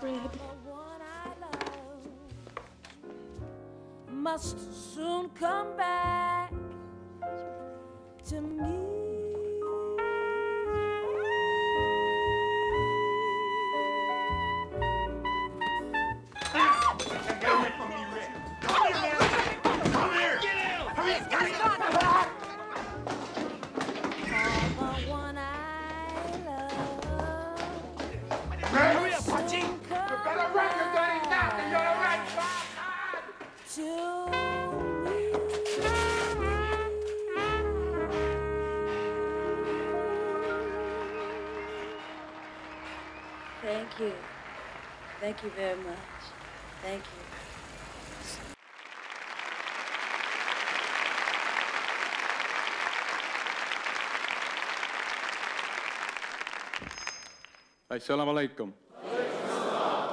Fred. Must soon come back to me. Thank you. Thank you very much. Thank you. Assalamu alaikum.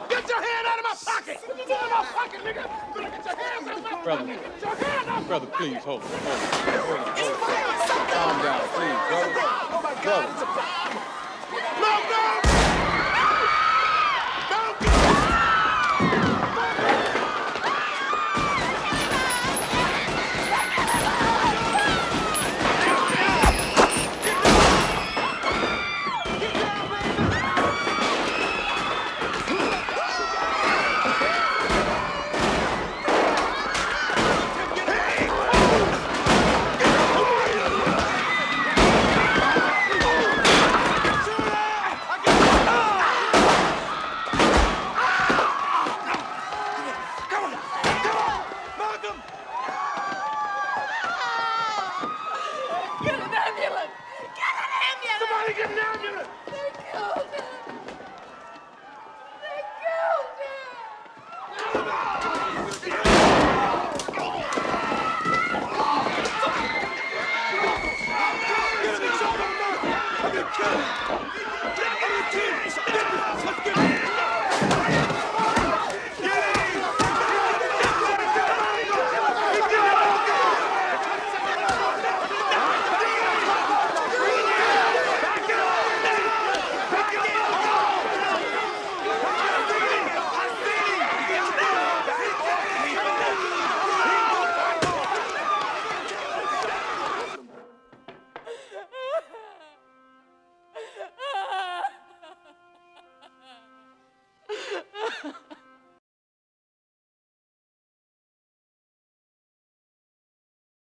Get your hand out of my pocket! Get out of my pocket, nigga! Brother. pocket! Get your hand out! Brother, please, hold it. Hold. Hold. Hold. Calm down, please, brother. Oh my God, Brother.